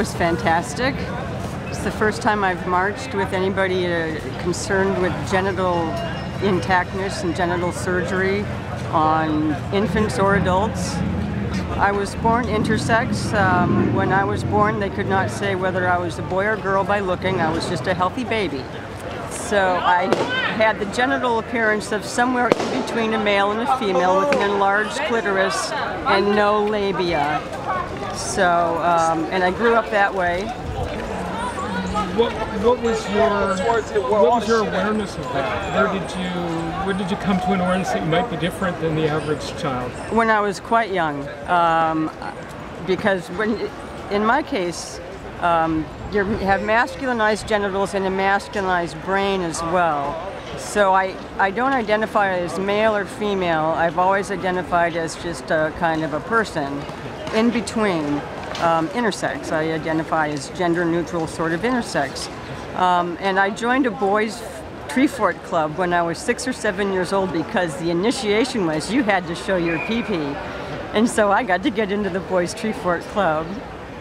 was fantastic. It's the first time I've marched with anybody uh, concerned with genital intactness and genital surgery on infants or adults. I was born intersex. Um, when I was born, they could not say whether I was a boy or girl by looking. I was just a healthy baby. So I had the genital appearance of somewhere between a male and a female with an enlarged clitoris and no labia. So, um, and I grew up that way. What, what was your what was your awareness of that? Where did you where did you come to an awareness that you might be different than the average child? When I was quite young, um, because when, in my case, um, you have masculinized genitals and a masculinized brain as well. So I, I don't identify as male or female. I've always identified as just a kind of a person in between. Um, intersex. I identify as gender neutral, sort of intersex. Um, and I joined a boys tree fort Club when I was six or seven years old because the initiation was you had to show your pee-pee. And so I got to get into the boys tree fort Club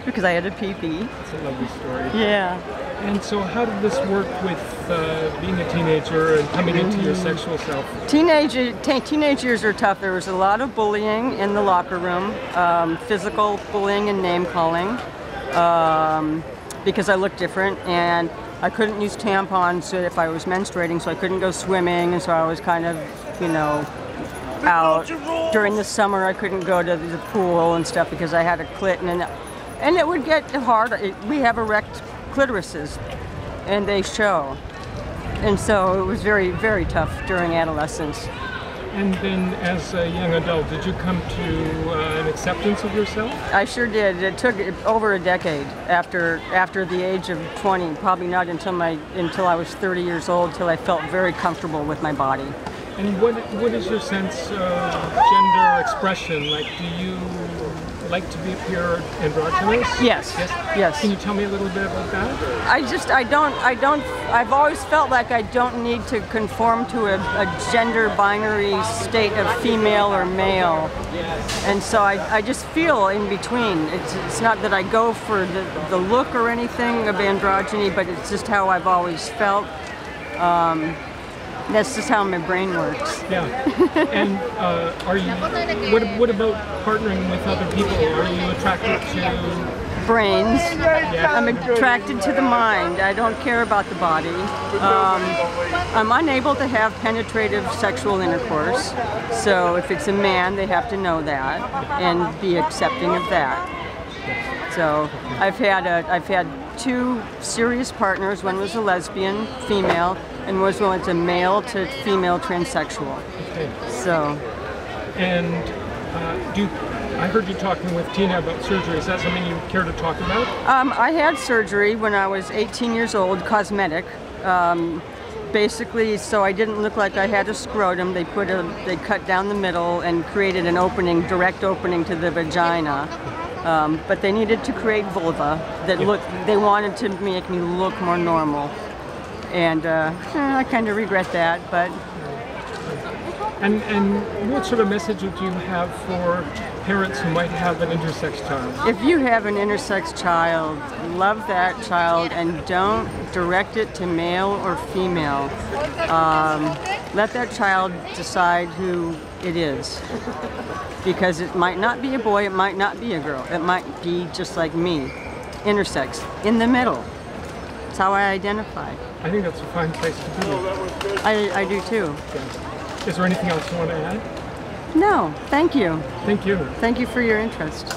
because I had a pee-pee. It's a lovely story. Yeah. And so how did this work with uh, being a teenager and coming into your sexual self? Teenage, teenage years are tough. There was a lot of bullying in the locker room, um, physical bullying and name calling, um, because I looked different and I couldn't use tampons if I was menstruating, so I couldn't go swimming, and so I was kind of, you know, out. During the summer, I couldn't go to the pool and stuff because I had a clit, and and it would get hard. We have erect clitorises, and they show. And so it was very, very tough during adolescence. And then as a young adult, did you come to uh, an acceptance of yourself? I sure did. It took over a decade after after the age of 20, probably not until my until I was 30 years old till I felt very comfortable with my body. And what what is your sense of gender expression? Like do you like to be appear androgynous? Yes. Yes. Yes. Can you tell me a little bit about that? I just I don't I don't I've always felt like I don't need to conform to a, a gender binary state of female or male, and so I, I just feel in between. It's it's not that I go for the the look or anything of androgyny, but it's just how I've always felt. Um, that's just how my brain works. Yeah. and uh, are you? What, what about partnering with other people? Are you attracted to? Brains. Yeah. I'm attracted to the mind. I don't care about the body. Um, I'm unable to have penetrative sexual intercourse. So if it's a man, they have to know that and be accepting of that. So I've had a, I've had two serious partners. One was a lesbian, female, and was one was a male to female transsexual. Okay. So. And uh, do I heard you talking with Tina about surgery. Is that something you care to talk about? Um, I had surgery when I was 18 years old, cosmetic. Um, basically, so I didn't look like I had a scrotum. They put a, they cut down the middle and created an opening, direct opening to the vagina. Um, but they needed to create vulva that looked, they wanted to make me look more normal and uh, I kind of regret that. But and and what sort of message would you have for parents who might have an intersex child? If you have an intersex child, love that child and don't direct it to male or female. Um, let that child decide who it is. Because it might not be a boy, it might not be a girl, it might be just like me, intersex, in the middle. That's how I identify. I think that's a fine place to be. I, I do too. Yeah. Is there anything else you want to add? No, thank you. Thank you. Thank you for your interest.